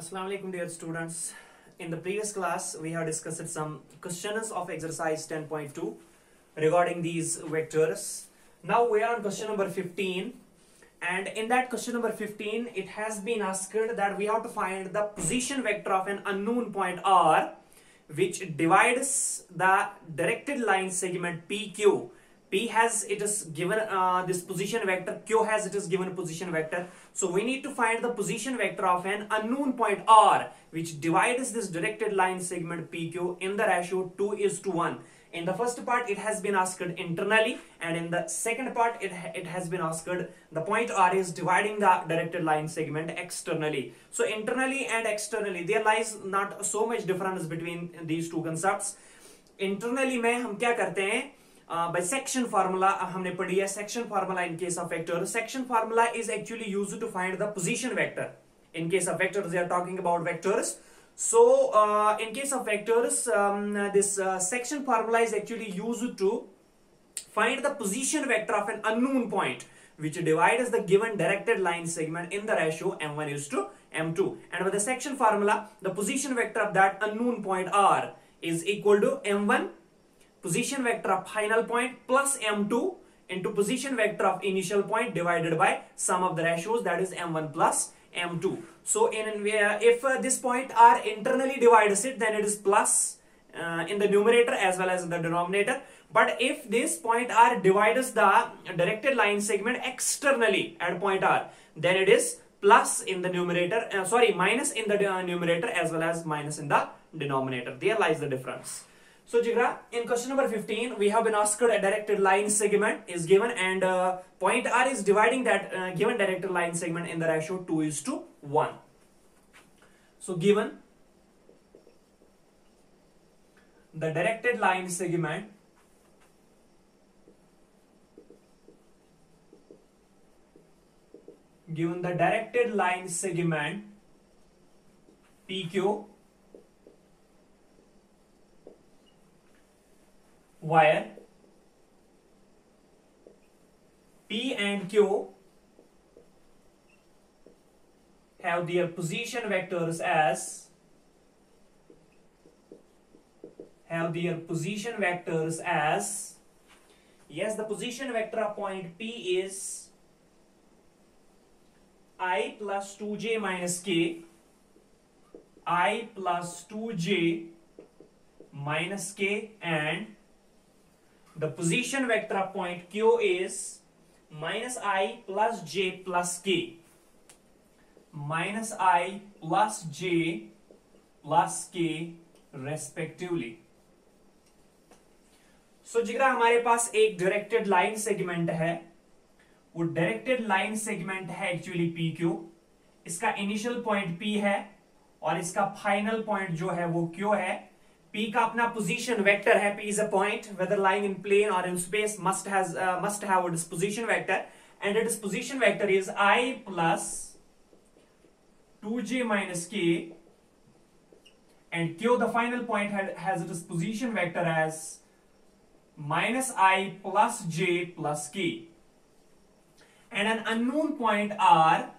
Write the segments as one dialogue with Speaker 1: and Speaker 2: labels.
Speaker 1: Assalamu alaikum dear students. In the previous class we have discussed some questions of exercise 10.2 regarding these vectors. Now we are on question number 15 and in that question number 15 it has been asked that we have to find the position vector of an unknown point r which divides the directed line segment pq P has it is given uh, this position vector, Q has it is given a position vector. So we need to find the position vector of an unknown point R which divides this directed line segment PQ in the ratio 2 is to 1. In the first part it has been asked internally and in the second part it, it has been asked the point R is dividing the directed line segment externally. So internally and externally there lies not so much difference between these two concepts. Internally में हम क्या करते हैं by section formula हमने पढ़ी है section formula in case of vector section formula is actually used to find the position vector in case of vectors they are talking about vectors so uh, in case of vectors um, this uh, section formula is actually used to find the position vector of an unknown point which divides the given directed line segment in the ratio m1 is to m2 and with the section formula the position vector of that unknown point r is equal to m1 position vector of final point plus m2 into position vector of initial point divided by sum of the ratios that is m1 plus m2 so in if uh, this point r internally divides it then it is plus uh, in the numerator as well as in the denominator. But if this point r divides the directed line segment externally at point r then it is plus in the numerator uh, sorry minus in the uh, numerator as well as minus in the denominator. There lies the difference so Jigra, in question number 15, we have been asked a directed line segment is given and uh, point R is dividing that uh, given directed line segment in the ratio 2 is to 1. So given the directed line segment given the directed line segment PQ where P and Q have their position vectors as have their position vectors as yes the position vector of point P is i plus 2j minus k i plus 2j minus k and the position vector of point Q is minus i plus j plus k. Minus i plus j plus k respectively. सो जिगरा हमारे पास एक directed line segment है। वो directed line segment है actually P Q इसका initial point P है और इसका फाइनल पॉइंट जो है वो क्यू है। P का अपना position vector है P a point whether lying in plane or in space must has uh, must have its position vector and its position vector is I plus 2j minus k and Q the final point had, has its position vector as minus I plus j plus k and an unknown point R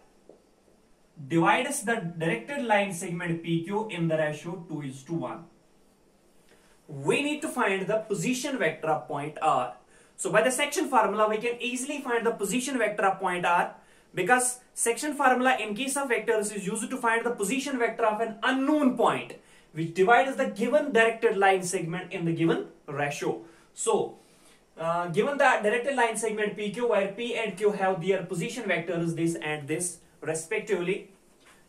Speaker 1: divides the directed line segment PQ in the ratio 2 is to 1 we need to find the position vector of point R. So by the section formula, we can easily find the position vector of point R because section formula in case of vectors is used to find the position vector of an unknown point which divides the given directed line segment in the given ratio. So uh, given the directed line segment PQ where P and Q have their position vectors this and this respectively.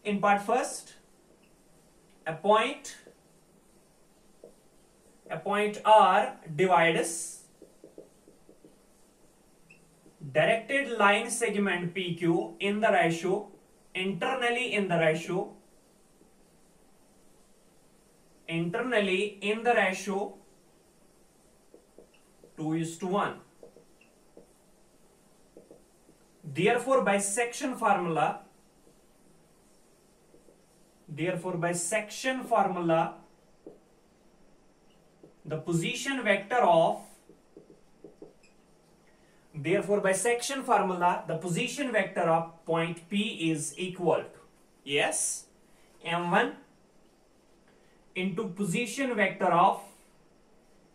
Speaker 1: In part first, a point a point R divides directed line segment PQ in the ratio internally in the ratio internally in the ratio 2 is to 1 therefore by section formula therefore by section formula the position vector of therefore by section formula the position vector of point P is equal to yes m1 into position vector of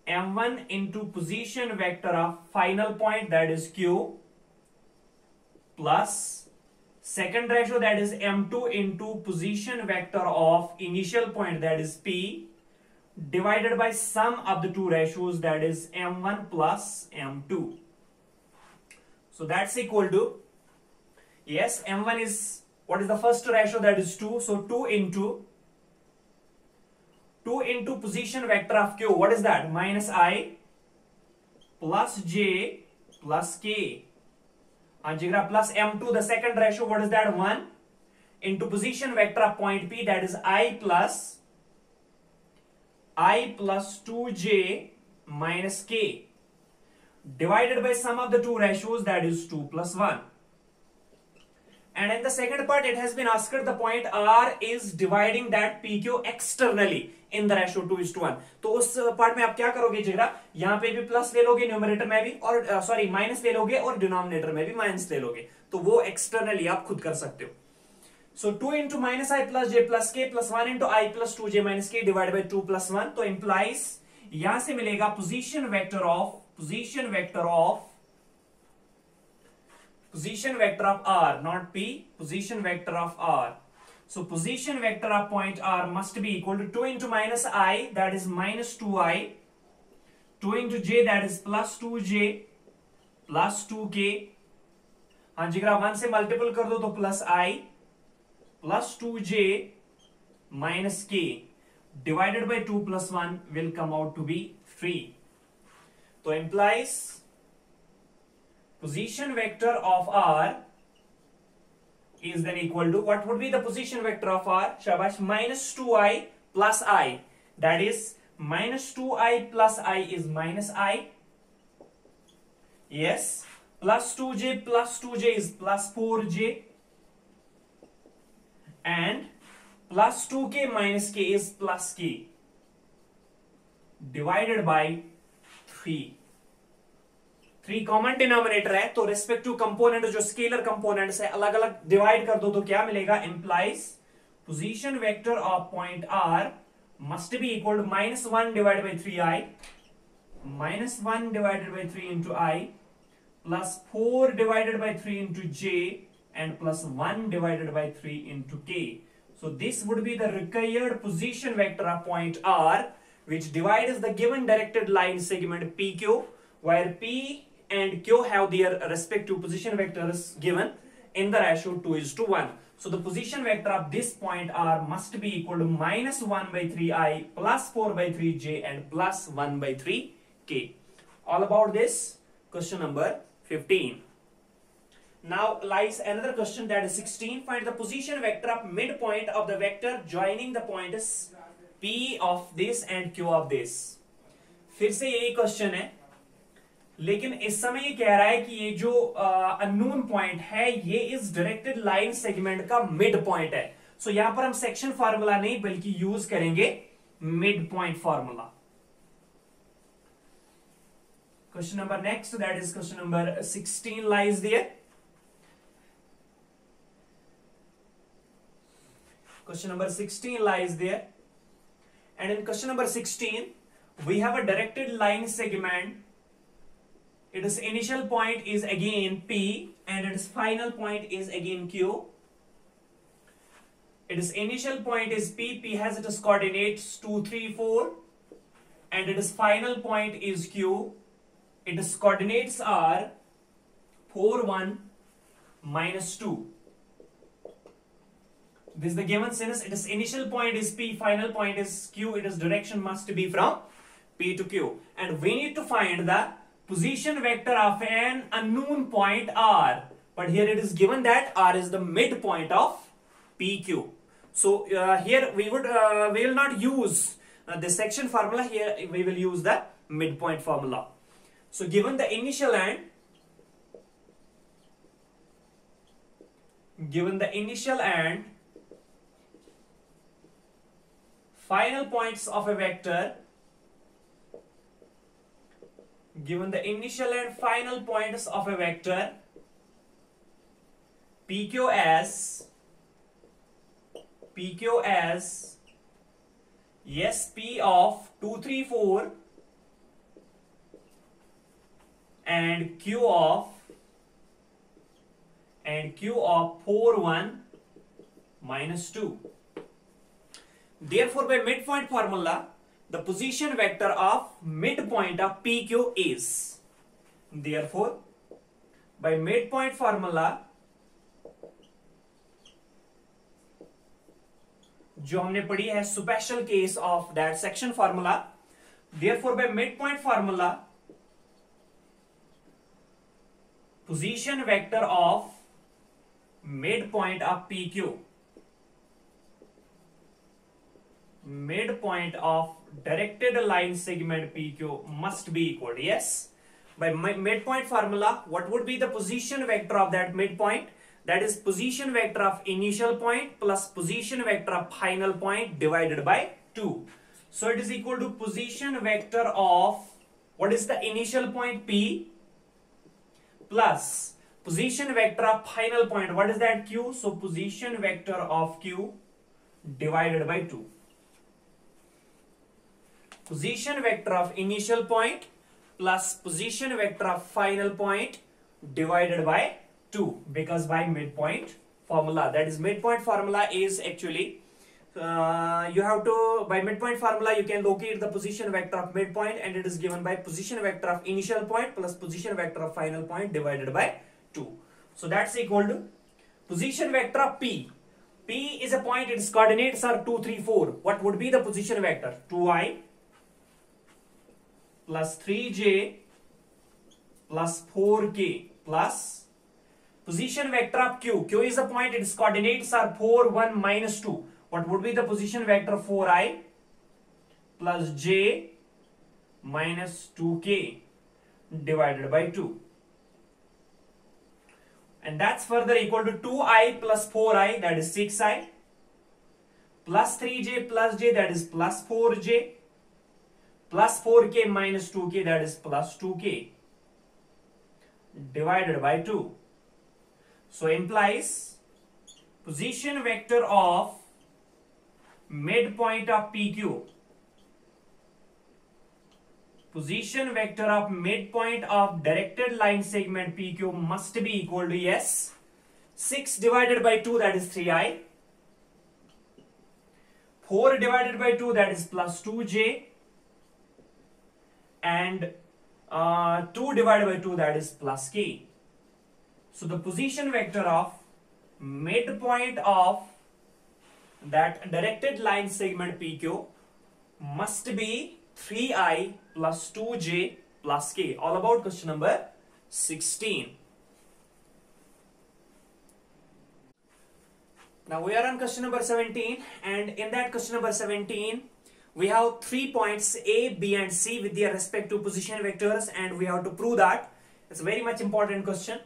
Speaker 1: m1 into position vector of final point that is q plus second ratio that is m2 into position vector of initial point that is p divided by sum of the two ratios that is m1 plus m2 so that's equal to yes m1 is what is the first ratio that is 2 so 2 into 2 into position vector of q. What is that? Minus i plus j plus k. and Algebra plus m2, the second ratio, what is that? 1 into position vector of point P, that is i plus i plus 2j minus k divided by sum of the two ratios, that is 2 plus 1. And in the second part, it has been asked the point R is dividing that PQ externally. In the ratio two is to one तो उस part में आप क्या करोगे जगह यहाँ पे भी प्लस ले लोगे न्यूमरेटर में भी और सॉरी uh, माइनस ले लोगे और डिनोमिनेटर में भी माइनस ले लोगे तो वो एक्सटर्नली आप खुद कर सकते हो so two into minus i plus j plus k plus one into i plus two j minus k divide by two plus one तो इंप्लाइज यहाँ से मिलेगा position vector of position vector of position vector of R not P position vector of R So, position vector of point R must be equal to 2 into minus i, that is minus 2i 2 into j, that is plus 2j plus 2k हाँ जिगर one से multiple कर दो तो plus i plus 2j minus k divided by 2 plus 1 will come out to be 3. So implies position vector of r is then equal to what would be the position vector of r? Shabash minus 2i plus i. That is minus 2i plus i is minus i. Yes. Plus 2j plus 2j is plus 4j And plus 2k minus k is plus k. Divided by 3. Three three common denominator है तो respective component जो scalar components है अलग अलग divide कर दो तो क्या मिलेगा implies position vector of point R must be equal to minus one divide by three i minus one divided by three into i plus four divided by three into j and plus 1 divided by 3 into k. So this would be the required position vector of point R which divides the given directed line segment PQ where P and Q have their respective position vectors given in the ratio 2 is to 1. So the position vector of this point R must be equal to minus 1 by 3i plus 4 by 3j and plus 1 by 3k. All about this question number 15. Now lies another question that is 16. Find the position vector of midpoint of the vector joining the points P of this and Q of this. फिर से यही question है लेकिन इस समय ये कह रहा है कि ये जो अननोन पॉइंट है ये इस डायरेक्टेड लाइन सेगमेंट का मिड पॉइंट है सो so, यहाँ पर हम सेक्शन फार्मूला नहीं बल्कि यूज़ करेंगे mid point formula question number next that is question number 16 lies there question number 16 lies there and in question number 16 we have a directed line segment its initial point is again P and its final point is again Q. Its initial point is P, P has its coordinates 2, 3, 4 and its final point is Q. Its coordinates are 4, 1, minus 2. This is the given since its initial point is P, final point is Q, its direction must be from P to Q. And we need to find the position vector of an unknown point R. But here it is given that R is the midpoint of PQ. So uh, here we would uh, we will not use uh, the section formula. Here we will use the midpoint formula. So given the initial and given the initial and final points of a vector given the initial and final points of a vector PQ as pq as yes p of 234 and q of and q of 4 1 minus 2 therefore by midpoint formula the position vector of midpoint of pq is therefore by midpoint formula जो हमने पढ़ी है special case of that section formula therefore by mid point formula position vector of midpoint of PQ midpoint of directed line segment PQ must be equal yes by midpoint formula what would be the position vector of that midpoint that is position vector of initial point plus position vector of final point divided by 2 so it is equal to position vector of what is the initial point p plus position vector of final point what is that q so position vector of q divided by 2 position vector of initial point plus position vector of final point divided by 2 because by midpoint formula that is midpoint formula is actually uh, you have to by midpoint formula you can locate the position vector of midpoint and it is given by position vector of initial point plus position vector of final point divided by 2 so that's equal to position vector of p. P is a point its coordinates are 2 3 4 what would be the position vector? 2i plus 3j plus 4k plus Position vector of Q. Q is a point, its coordinates are 4, 1, minus 2. What would be the position vector 4i plus j minus 2k divided by 2. And that's further equal to 2i plus 4i that is 6i plus 3j plus j that is plus 4j plus 4k minus 2k that is plus 2k divided by 2. So implies position vector of midpoint of PQ. Position vector of midpoint of directed line segment PQ must be equal to yes. 6 divided by 2 that is 3i. 4 divided by 2 that is plus 2j. And uh, 2 divided by 2 that is plus k. So the position vector of midpoint of that directed line segment PQ must be 3i plus 2j plus k. All about question number 16. Now we are on question number 17 and in that question number 17 we have three points A, B and C with their respective position vectors and we have to prove that. It's a very much important question.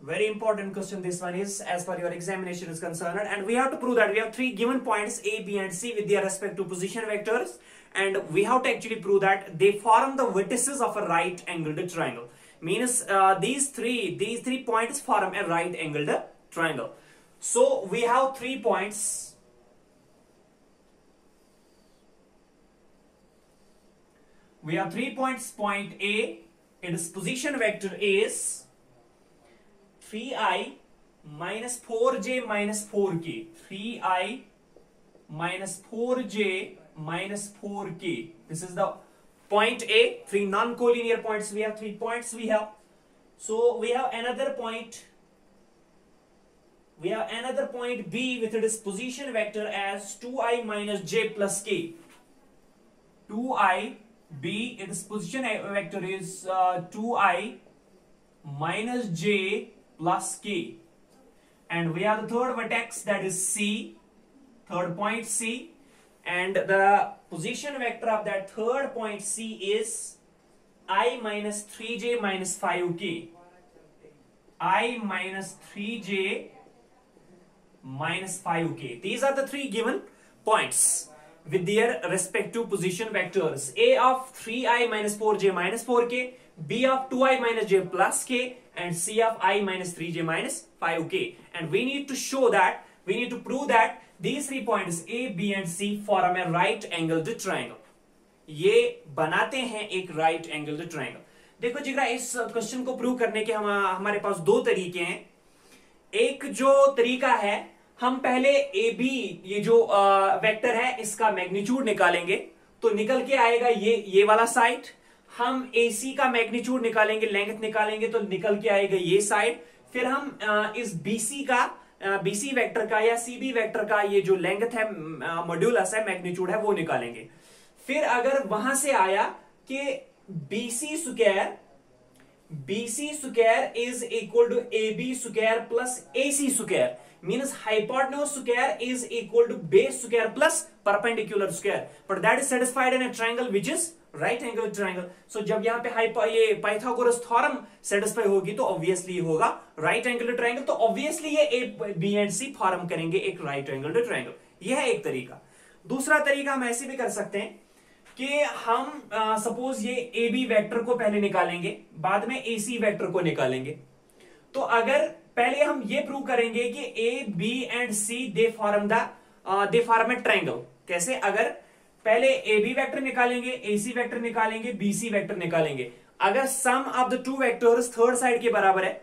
Speaker 1: Very important question this one is as per your examination is concerned and we have to prove that we have three given points a b and c with their respective position vectors and we have to actually prove that they form the vertices of a right angled triangle. Means uh, these three these three points form a right angled triangle. So we have three points we have three points. Point a its position vector is 3i minus 4j minus 4k 3i minus 4j minus 4k this is the point a. Three non-collinear points. We have three points we have. So we have another point. We have another point b with its position vector as 2i minus j plus k. 2i b its position vector is uh, 2i minus j plus k. And we have the third vertex that is C, third point C. And the position vector of that third point C is i minus 3j minus 5k. i minus 3j minus 5k. These are the three given points with their respective position vectors. A of 3i minus 4j minus 4k, B of 2i minus j plus k, and C of i minus 3j minus 5k. And we need to show that we need to prove that these three points A, B and C form a right angled triangle. ये बनाते हैं एक right angle triangle देखो जिगरा इस question को prove करने के हम हमारे पास दो तरीके हैं एक जो तरीका है हम पहले ए बी ये जो वेक्टर है, इसका मैग्नीट्यूड निकालेंगे। तो निकल के आएगा ये ये वाला साइड हम ए सी का मैग्नीट्यूड निकालेंगे लेंथ निकालेंगे तो निकल के आएगा ये साइड फिर हम इस बीसी का बीसी वैक्टर का या सी बी वैक्टर का ये जो लेंथ है मॉड्यूलस है मैग्नीट्यूड है, वो निकालेंगे। फिर अगर वहाँ से आया कि B C square is square to A B AB plus A C square means hypotenuse square is equal to base square plus perpendicular square. But that is satisfied in a triangle, which is right angle triangle. So, जब यहाँ पे ये Pythagoras theorem satisfy होगी तो obviously होगा right angle triangle तो obviously ये A B and C form करेंगे एक राइट एंगल ट्रायंगल यह है एक तरीका. दूसरा तरीका हम ऐसे भी कर सकते हैं कि हम सपोज़ ये ए बी वैक्टर को पहले निकालेंगे, बाद में ए सी वैक्टर को निकालेंगे. तो अगर पहले हम ये प्रूव करेंगे कि A B and C they form the they form a triangle कैसे? अगर पहले ए बी वैक्टर निकालेंगे ए सी वैक्टर निकालेंगे बी सी वैक्टर निकालेंगे. अगर sum of the two vector third side के बराबर है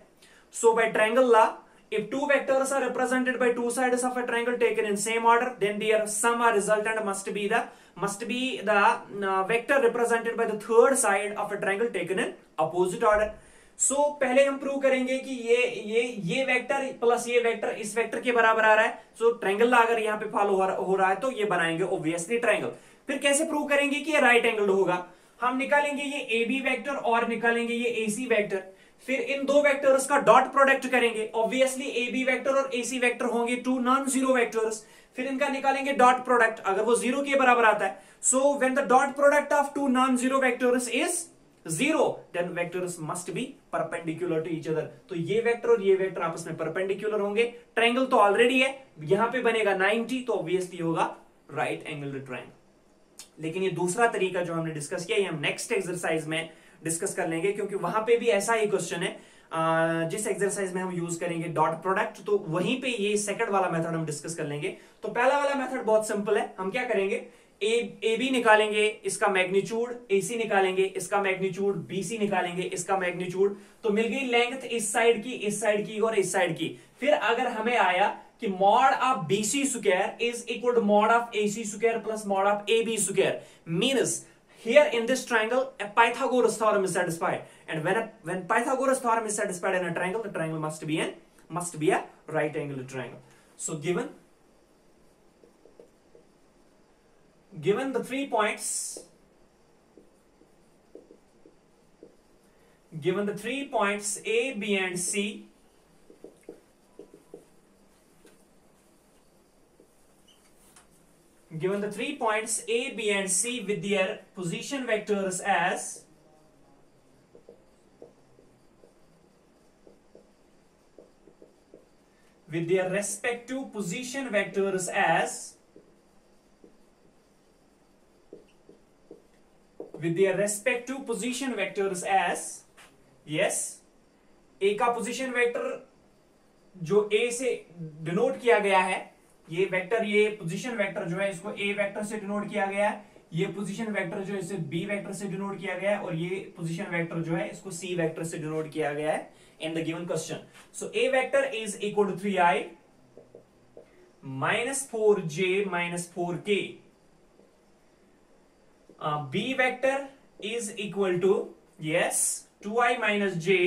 Speaker 1: so by triangle law if two vectors are represented by two side of a triangle taken in same order then their sum or result must be the must be the vector represented by the third side of a triangle taken in opposite order so so, पहले हम prove करेंगे कि ये ये ये vector plus ये vector इस vector के बराबर आ रहा है। सो so, ट्रायंगल अगर यहाँ पे फॉलो हो रहा है तो ये बनाएँगे ऑब्वियसली ट्रायंगल फिर कैसे प्रूव करेंगे कि ये राइट एंगल होगा? हम निकालेंगे ये ए बी वैक्टर और निकालेंगे ये ए सी वैक्टर फिर इन दो वेक्टर्स का डॉट प्रोडक्ट करेंगे। ऑब्वियसली ए बी वैक्टर और ए सी वैक्टर होंगे टू नॉन ज़ीरो वैक्टर्स फिर इनका निकालेंगे डॉट प्रोडक्ट अगर वो ज़ीरो के बराबर आता है। So when the dot product of two non zero vectors is zero then vectors must be perpendicular to each other तो ये वेक्टर और ये वेक्टर आपस में परपेंडिकुलर होंगे। ट्रायंगल तो ऑलरेडी है, यहाँ पे बनेगा 90 तो ऑब्वियसली होगा राइट एंगल ट्रायंगल लेकिन ये दूसरा तरीका जो हमने डिस्कस किया, ये हम नेक्स्ट एक्सरसाइज में डिस्कस कर लेंगे, क्योंकि वहाँ पे भी ऐसा ही क्वेश्चन है। जिस एक्सरसाइज में हम यूज़ करेंगे डॉट प्रोडक्ट तो वहीं पे ये सेकंड वाला मेथड हम डिस्कस कर लेंगे। तो पहला वाला मेथड बहुत सिंपल है। हम क्या करेंगे? ए बी निकालेंगे, इसका मैग्नीच्यूड ए सी निकालेंगे, इसका मैग्नीच्यूड बी सी निकालेंगे, इसका मैग्नीच्यूड तो मिल गई लेंथ इस साइड की, इस साइड की और इस साइड की। फिर अगर हमें आया कि mod of B C square is equal mod of A C square plus mod of A B square means here in this triangle Pythagoras theorem is satisfied and when when Pythagoras theorem is satisfied in triangle triangle must be an must be a right angle triangle so given given the three points given the three points A, B and C given the three points A, B and C with their position vectors as with their respective position vectors as with their respective position vectors as, yes, A का position vector जो A से denote किया गया है, ये vector ये position vector जो है, इसको ए वेक्टर से डिनोट किया गया है, ये पोजीशन वेक्टर जो है, इसे बी वेक्टर से डिनोट किया गया है, और ये पोजीशन वेक्टर जो है, इसको सी वेक्टर से डिनोट किया गया है in the given question so A vector is equal to three i minus four j minus four k vector is equal to yes two i minus j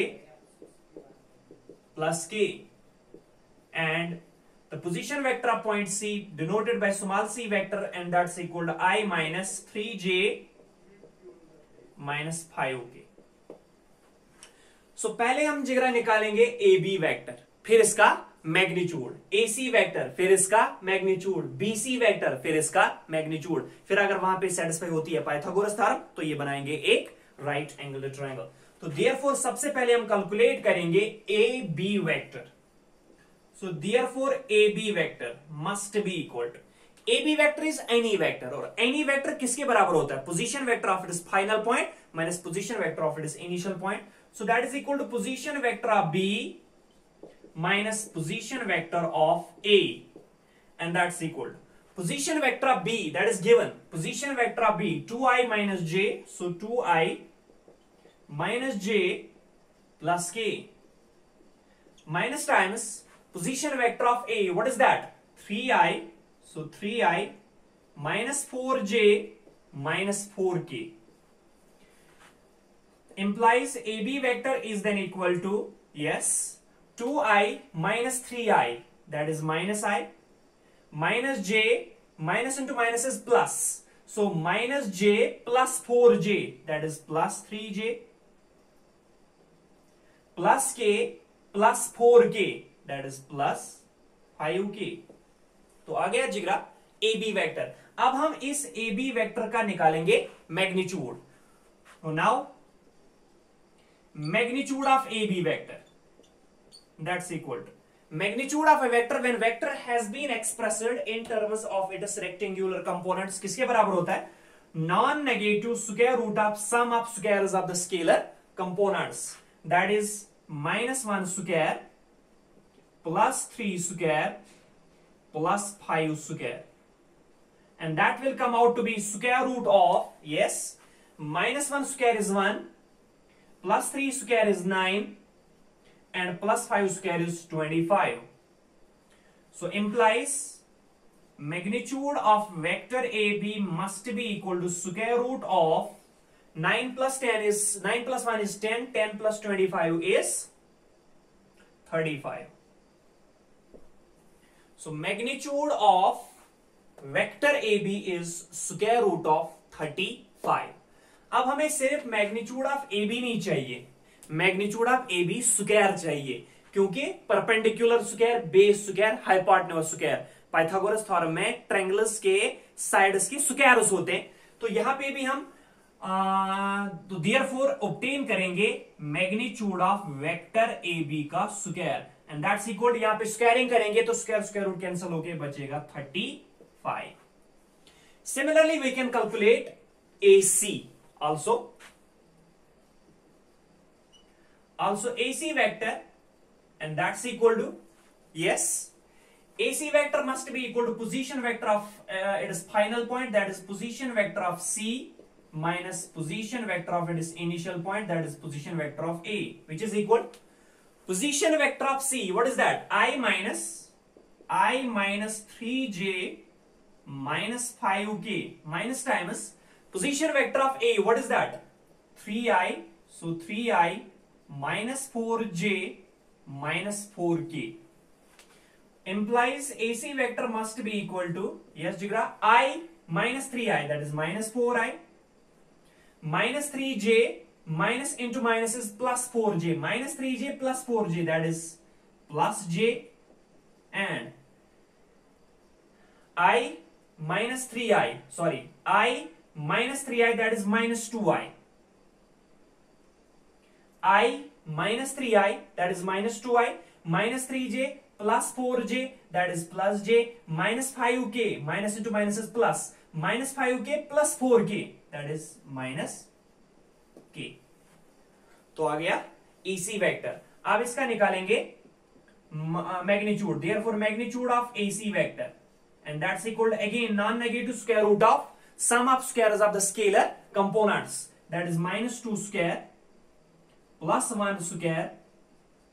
Speaker 1: plus k and The position vector of point C denoted by small c vector and that's equal to i minus 3j minus 5k. So so, पहले हम जिगरा निकालेंगे A B vector फिर इसका magnitude. AC vector फिर इसका magnitude. BC vector फिर इसका मैग्नीच्यूड। फिर अगर वहाँ पर सेटिस्फाई होती है पाइथागोरस थ्योरम तो ये बनाएँगे एक राइट एंगल ट्रायंगल तो देयरफॉर सबसे पहले हम कैलकुलेट करेंगे A B vector so therefore A B vector must be equal A B vector is any vector और एनी वेक्टर किसके बराबर होता है? Position vector of its final point minus position vector of it is initial point so that is equal to position vector of B minus position vector of A. and that's equal position vector of b that is given. Position vector of b 2i minus j so 2i minus j plus k. Minus times position vector of a what is that? 3i so 3i minus 4j minus 4k implies AB vector is then equal to yes two i minus three i that is minus i minus j minus into minus is plus so minus j plus four j that is plus three j plus k plus four k that is plus five k तो आ गया जिगरा A B vector अब हम इस ए B vector का निकालेंगे magnitude now magnitude of A B vector That's equal to magnitude of a vector when vector has been expressed in terms of its rectangular components किसके बराबर होता है non negative square root of sum of squares of the scalar components that is minus one square plus three square plus five square and that will come out to be square root of yes minus 1 square is 1 plus 3 square is 9 and plus 5 square is 25 so implies magnitude of vector AB must be equal to square root of 9 plus 10 is 9 plus 1 is 10 10 plus 25 is 35 so magnitude of vector AB is square root of 35 अब हमें सिर्फ़ magnitude of A B नहीं चाहिए magnitude of A B square चाहिए क्योंकि perpendicular square base square hypotenuse square. Pythagoras theorem में triangles के sides के स्क्वायर्स होते हैं। तो यहाँ पे भी हम आ, तो देयर फोर ऑप्टेन करेंगे magnitude of vector A B का स्क्वायर। एंड दैट्स इक्वल यहाँ पे स्क्वायरिंग करेंगे तो स्क्वायर स्क्वायर रूट कैंसिल होके बचेगा thirty five similarly we can calculate A C also also AC vector and that's equal to yes. AC vector must be equal to position vector of uh, its final point that is position vector of C minus position vector of its initial point that is position vector of A which is equal position vector of C. What is that? I minus I minus 3j minus 5k minus times Position vector of A, what is that? 3i, so 3i minus four j minus four k implies AC vector must be equal to yes zig रहा i minus three i that is minus four i minus three j minus into minus is plus four j minus three j plus four j that is plus j and i minus three i sorry i minus three i that is minus two i i minus 3i that is minus 2i minus 3j plus 4j that is plus j, minus 5k minus into minus is plus, minus 5k plus 4k that is minus k. तो आ गया AC vector अब इसका निकालेंगे magnitude therefore magnitude of AC vector and that's equal again non negative square root of sum of square of the scalar components that is minus two square plus 1 square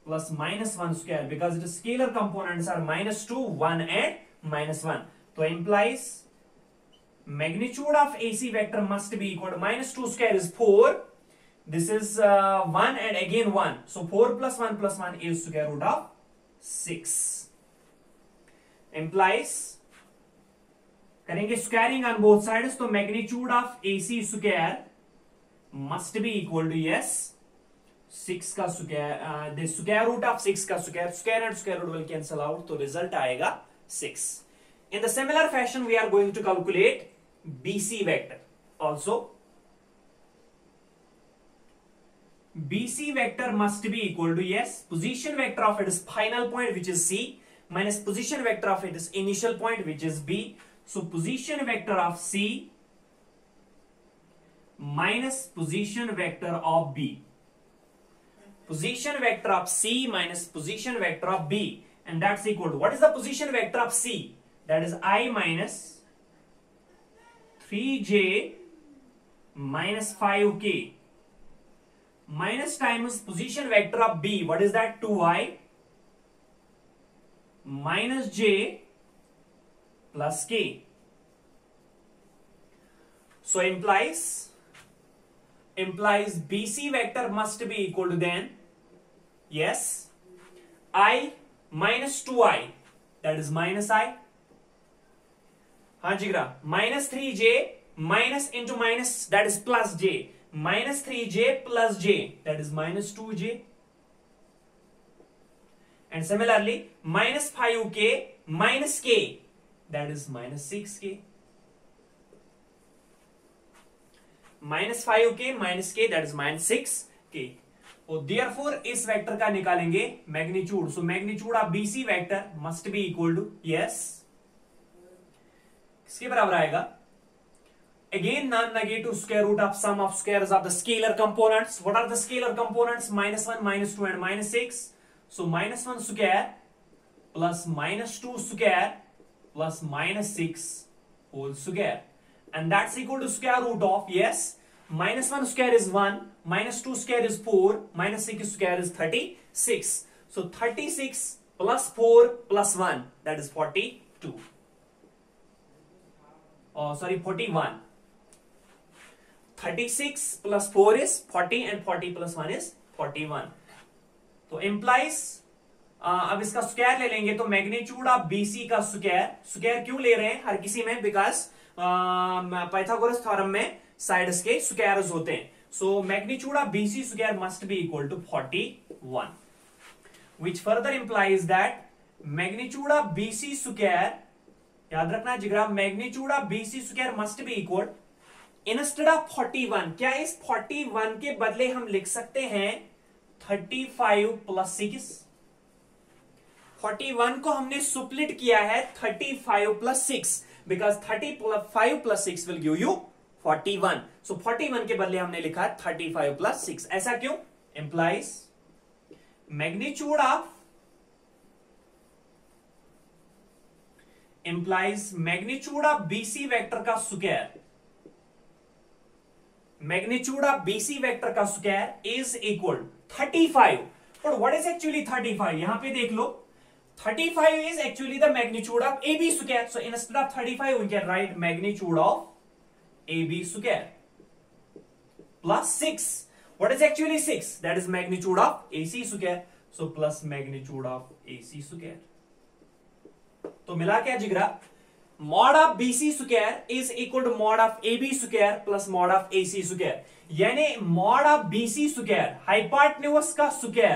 Speaker 1: plus minus 1 square because the scalar components are minus 2 1 and minus 1 so implies magnitude of AC vector must be equal to minus 2 square is 4 this is uh, 1 and again 1 so 4 plus 1 plus 1 is square root of 6 implies करेंगे squaring on both sides तो magnitude of AC square must be equal to yes six का square square root of six का square square and square root will cancel out तो result आएगा six in the similar fashion we are going to calculate BC vector also BC vector must be equal to yes position vector of its final point which is C minus position vector of its initial point which is B So position vector of C minus position vector of B. Position vector of C minus position vector of B. And that's equal to what is the position vector of C? that is i minus 3j minus 5k minus times position vector of b what is that? 2i minus j plus k. So implies implies bc vector must be equal to then yes. I minus 2i that is minus i. हाँ जिगरा minus three J minus into minus that is plus J minus three J plus J that is minus two J and similarly minus five K minus K that is minus six K minus five K minus K that is minus six K और therefore इस vector का निकालेंगे magnitude so magnitude of BC vector must be equal to yes किसके बराबर आएगा? Again non negative square root of sum of squares of the scalar components what are the scalar components minus one minus two and minus six so minus one square plus minus two square plus minus six whole square and that's equal to square root of, yes minus 1 square is 1 minus 2 square is 4 minus 6 square is 36 so 36 plus 4 plus 1 that is 42 oh sorry 41 36 plus 4 is 40 and 40 plus 1 is 41 तो implies अब इसका square ले लेंगे तो magnitude of BC का square square क्यों ले रहे हैं हर किसी में बिकॉज़ पाइथागोरस थ्योरम में साइड्स के स्क्वायर्स होते हैं। So magnitude of BC square must be equal to 41 which further implies that magnitude of BC square, याद रखना जिग्रा magnitude of BC square must be equal instead of 41 क्या इस 41 के बदले हम लिख सकते हैं 35 प्लस सिक्स 41 को हमने सुप्लिट किया है 35 plus six because thirty five plus six will give you 41 so 41 के बदले हमने लिखा है 35 प्लस सिक्स ऐसा क्यों? Implies magnitude of implies magnitude of BC vector का square magnitude of BC vector का square is equal 35 but what is actually 35 यहाँ पे देख लो. 35 is actually the magnitude of AB square. So instead of 35, we can write magnitude of A AB square plus 6. What is actually 6? That is magnitude of AC square. So plus magnitude of AC square. तो मिला क्या जिगरा mod of B C square is equal to mod of A B square plus mod of A C square यानी mod of B C square hypotenuse का square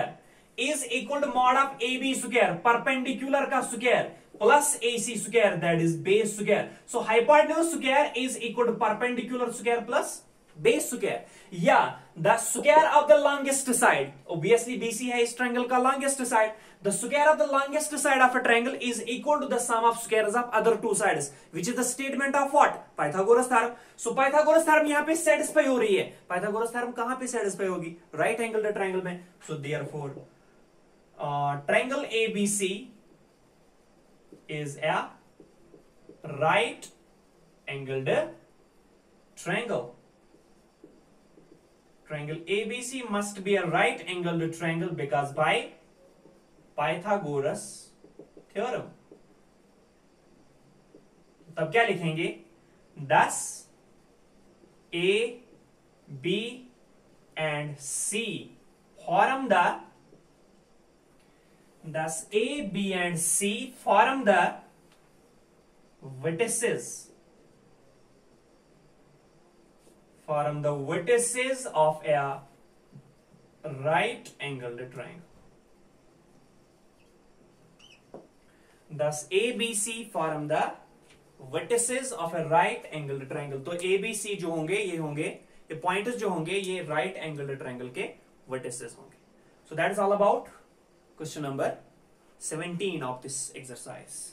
Speaker 1: is equal to mod of A B square perpendicular का square plus AC square that is base square. So hypotenuse square is equal to perpendicular square plus base square. Yeah, the square of the longest side. Obviously BC है इस triangle का longest side. The square of the longest side of a triangle is equal to the sum of squares of other two sides, which is the statement of what? Pythagoras theorem. So Pythagoras theorem यहाँ पे satisfy हो रही है. Pythagoras theorem कहाँ पे satisfy होगी? Right angle triangle में. So therefore uh, triangle ABC is a right angled triangle. Triangle ABC must be a right angled triangle because by Pythagoras theorem. तब क्या लिखेंगे thus A B and C form the Thus A, B and C form the vertices form the vertices of a right angled triangle. Thus A, B, C form the vertices of a right angled triangle. तो A, B, C जो होंगे ये होंगे ये pointers जो होंगे ये right angled triangle के vertices होंगे. So that is all about question number 17 of this exercise.